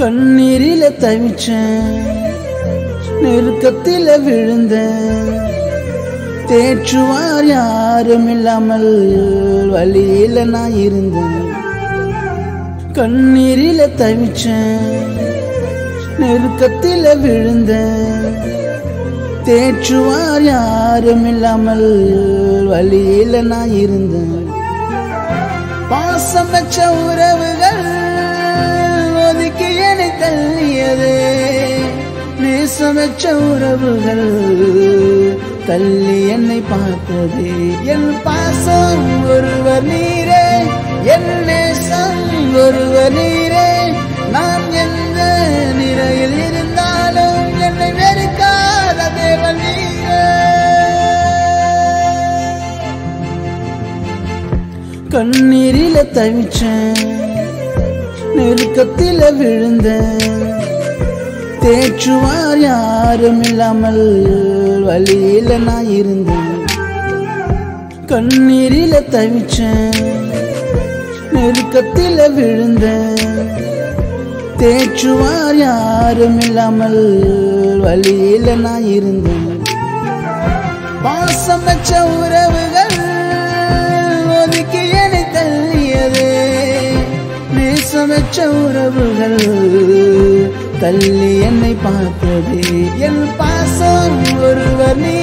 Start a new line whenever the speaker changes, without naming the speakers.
கண்ணீரில தவிச்சேன். நெருக்கத்தில விழுந்தேன். தேற்றுவார் யாரும் இல்லாமல் வழியில நான் இருந்தேன். கண்ணீரில தவிச்சேன். நெருக்கத்தில விழுந்தேன். தேற்றுவார் யாரும் இல்லாமல் வழியில நான் இருந்தேன். பாசம் வச்ச உறவுகள் ஒதுக்கி என்னை தள்ளியதே. நேசம் உறவுகள் தள்ளி என்னை பார்த்ததே. என் பாசம் ஒருவர் நீரே என் நேசம் ஒருவர் நீரே. நான் எந்த நிலையில் இருந்தாலும் என்னை வெறுக்காத தேவன் நீரே. கண்ணீரில தவிச்சேன். நெருக்கத்தில விழுந்த தேற்றுவார் யாரும் இல்லாமல் வழியில நான் இருந்தேன். கண்ணீரில தவிச்சேன். நெருக்கத்தில விழுந்த தேற்றுவார் யாரும் இல்லாமல் வழியில நான் இருந்தேன். பாசம் வச்ச உறவுகள் நேசம் உறவுகள் தள்ளி என்னை பார்த்ததே. என் பாசம் ஒருவர் நீ